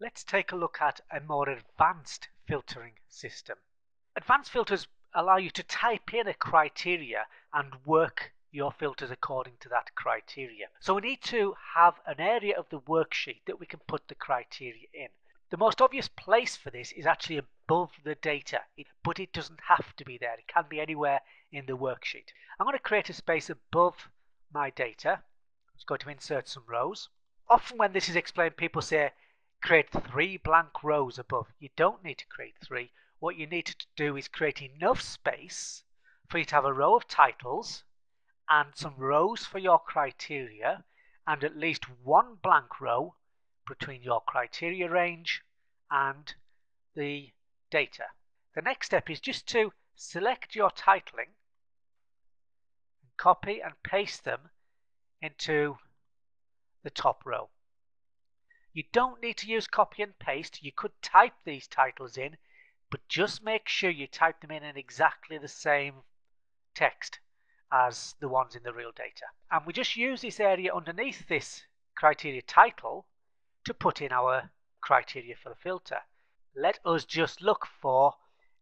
Let's take a look at a more advanced filtering system. Advanced filters allow you to type in a criteria and work your filters according to that criteria. So we need to have an area of the worksheet that we can put the criteria in. The most obvious place for this is actually above the data, but it doesn't have to be there. It can be anywhere in the worksheet. I'm going to create a space above my data. Let's going to insert some rows. Often when this is explained, people say create three blank rows above. You don't need to create three. What you need to do is create enough space for you to have a row of titles and some rows for your criteria and at least one blank row between your criteria range and the data. The next step is just to select your titling, copy and paste them into the top row. You don't need to use copy and paste. You could type these titles in, but just make sure you type them in in exactly the same text as the ones in the real data. And we just use this area underneath this criteria title to put in our criteria for the filter. Let us just look for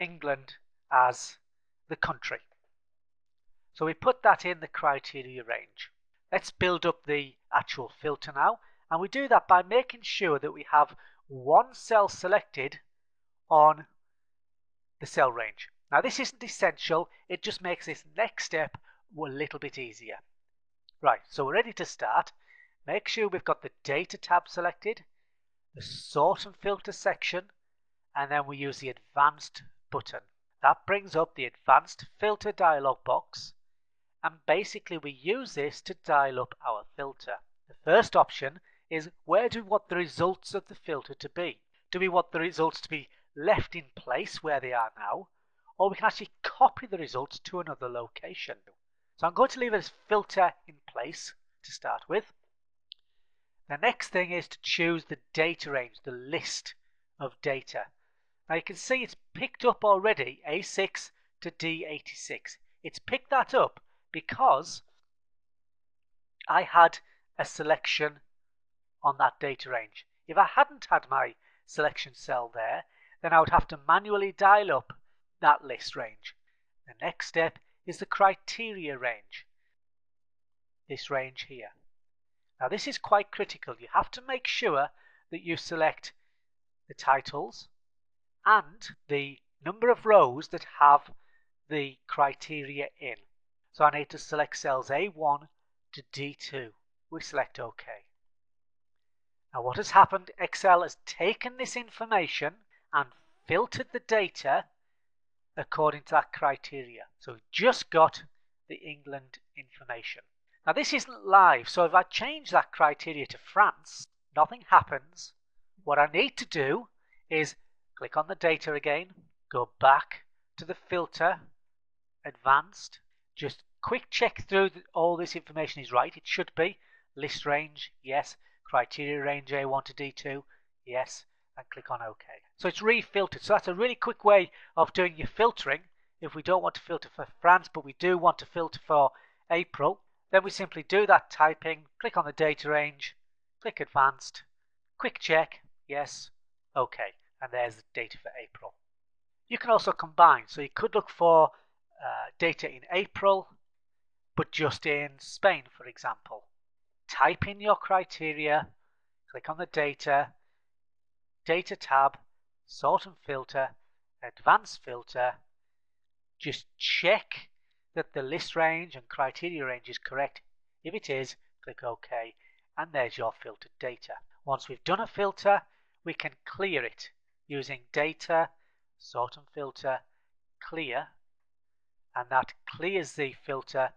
England as the country. So we put that in the criteria range. Let's build up the actual filter now. And we do that by making sure that we have one cell selected on the cell range. Now this isn't essential, it just makes this next step a little bit easier. Right, so we're ready to start. Make sure we've got the Data tab selected, the Sort and Filter section, and then we use the Advanced button. That brings up the Advanced Filter dialog box, and basically we use this to dial up our filter. The first option is where do we want the results of the filter to be? Do we want the results to be left in place where they are now, or we can actually copy the results to another location. So I'm going to leave this filter in place to start with. The next thing is to choose the data range, the list of data. Now you can see it's picked up already A6 to D86. It's picked that up because I had a selection on that data range. If I hadn't had my selection cell there, then I would have to manually dial up that list range. The next step is the criteria range. This range here. Now this is quite critical. You have to make sure that you select the titles and the number of rows that have the criteria in. So I need to select cells A1 to D2. We select OK. Now what has happened, Excel has taken this information and filtered the data according to that criteria. So we've just got the England information. Now this isn't live, so if I change that criteria to France, nothing happens. What I need to do is click on the data again, go back to the filter, advanced, just quick check through that all this information is right. It should be. List range, yes. Criteria range A1 to D2, yes and click on OK. So it's refiltered. So that's a really quick way of doing your filtering. If we don't want to filter for France, but we do want to filter for April, then we simply do that typing, click on the data range, click Advanced, quick check, yes, OK. And there's the data for April. You can also combine. So you could look for uh, data in April, but just in Spain, for example. Type in your criteria, click on the data, Data tab, Sort and Filter, Advanced Filter. Just check that the list range and criteria range is correct. If it is, click OK and there's your filtered data. Once we've done a filter, we can clear it using Data, Sort and Filter, Clear and that clears the filter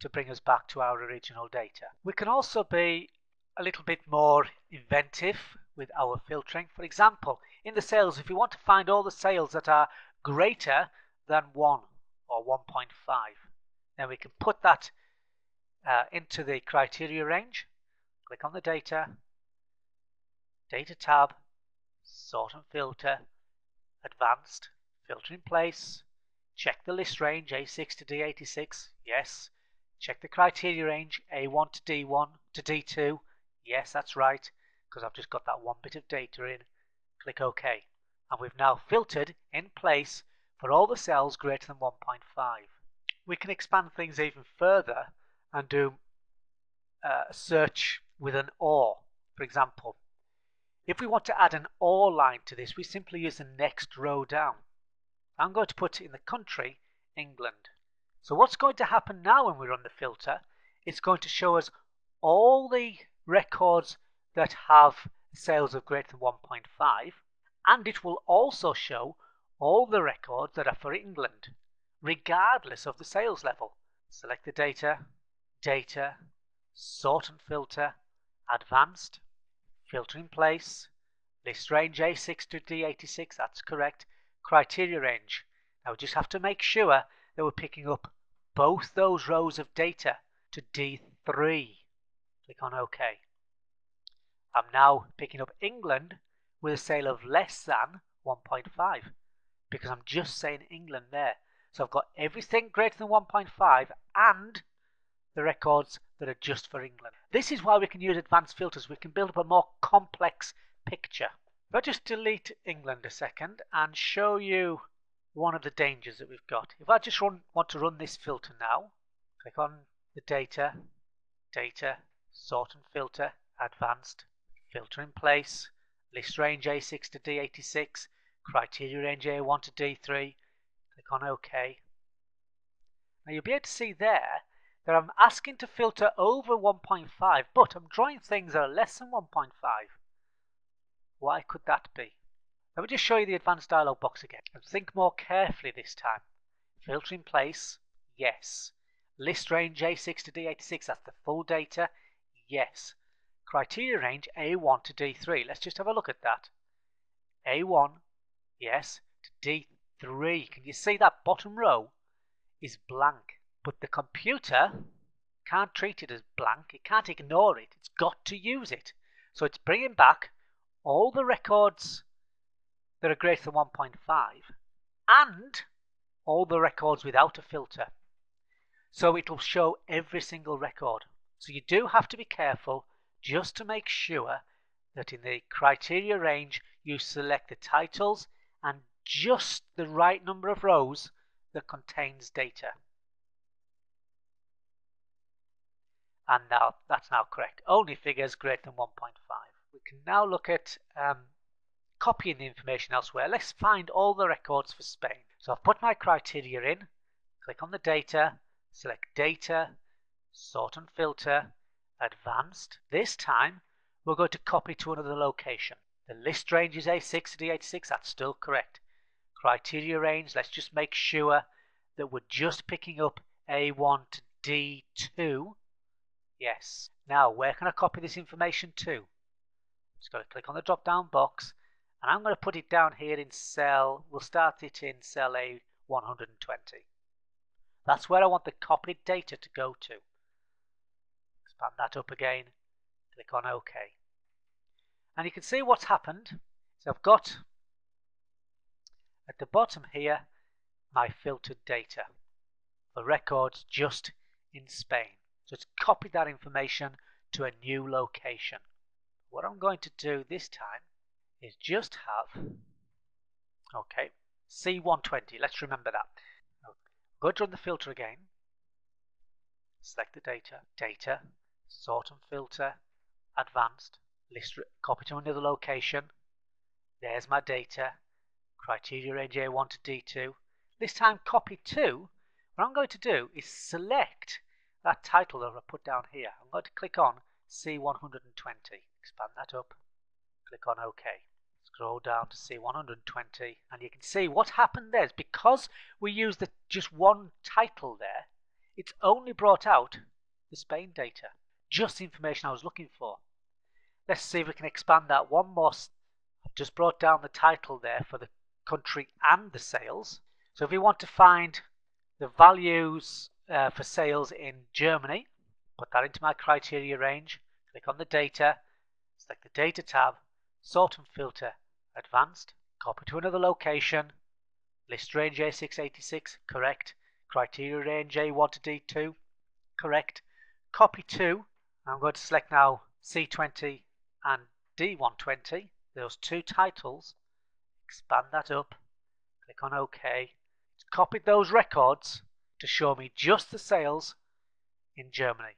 to bring us back to our original data. We can also be a little bit more inventive with our filtering. For example, in the sales, if we want to find all the sales that are greater than 1 or 1.5, then we can put that uh, into the criteria range. Click on the data, data tab, sort and filter, advanced, filter in place, check the list range A6 to D86, yes. Check the criteria range A1 to D1 to D2, yes, that's right because I've just got that one bit of data in. Click OK. And we've now filtered in place for all the cells greater than 1.5. We can expand things even further and do uh, a search with an OR, for example. If we want to add an OR line to this, we simply use the next row down. I'm going to put in the country, England. So what's going to happen now when we run the filter, it's going to show us all the records that have sales of greater than 1.5 and it will also show all the records that are for England regardless of the sales level. Select the data, data, sort and filter, advanced, filter in place, list range A6 to D86, that's correct, criteria range. Now we just have to make sure that we're picking up both those rows of data to D3. Click on OK. I'm now picking up England with a sale of less than 1.5 because I'm just saying England there. So I've got everything greater than 1.5 and the records that are just for England. This is why we can use advanced filters. We can build up a more complex picture. If I just delete England a second and show you one of the dangers that we've got. If I just run, want to run this filter now, click on the data, data, sort and filter, advanced, filter in place, list range A6 to D86, criteria range A1 to D3, click on OK. Now you'll be able to see there that I'm asking to filter over 1.5, but I'm drawing things that are less than 1.5. Why could that be? Let me just show you the advanced dialog box again and think more carefully this time. Filter in place, yes. List range A6 to D86, that's the full data, yes. Criteria range A1 to D3, let's just have a look at that. A1, yes, to D3. Can you see that bottom row is blank? But the computer can't treat it as blank, it can't ignore it, it's got to use it. So it's bringing back all the records that are greater than 1.5 and all the records without a filter. So it'll show every single record. So you do have to be careful just to make sure that in the criteria range you select the titles and just the right number of rows that contains data. and now that's now correct. Only figures greater than 1.5. We can now look at um, copying the information elsewhere. Let's find all the records for Spain. So I've put my criteria in, click on the data, select data, sort and filter, advanced. This time we're going to copy to another location. The list range is A6 to D86, that's still correct. Criteria range, let's just make sure that we're just picking up A1 to D2 Yes. Now, where can I copy this information to? Just going to click on the drop down box and I'm going to put it down here in cell, we'll start it in cell A120. That's where I want the copied data to go to. Expand that up again, click on OK. And you can see what's happened. So I've got at the bottom here my filtered data for records just in Spain. So it's copied that information to a new location. What I'm going to do this time is just have, okay, C120. Let's remember that. Go to run the filter again. Select the data, data, sort and filter, advanced, list, copy to another location. There's my data, criteria range A1 to D2. This time copy to, what I'm going to do is select that title that I put down here. I'm going to click on C120, expand that up, click on OK. Scroll down to see 120 and you can see what happened there is because we used the, just one title there, it's only brought out the Spain data, just the information I was looking for. Let's see if we can expand that one more. I've just brought down the title there for the country and the sales. So if we want to find the values uh, for sales in Germany. Put that into my criteria range. Click on the data, select the data tab, sort and filter advanced, copy to another location, list range A686, correct, criteria range A1 to D2, correct, copy to, I'm going to select now C20 and D120, those two titles, expand that up, click on OK. It's copied those records to show me just the sales in Germany.